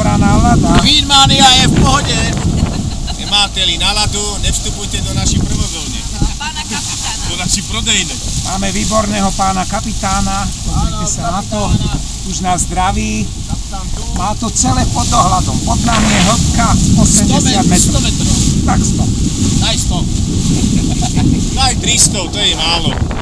dobrá nálada. Queenmania je v pohode. Nemáte-li náladu, nevstupujte do naší prvozóny. Pána kapitána. Do naší prodejne. Máme výborného pána kapitána. Pozrite sa na to. Už nás zdraví. Má to celé pod dohľadom. Pod nami je hĺbka 80 metrov. 100 metrov. Tak 100. Daj 100. Daj 300, to je málo.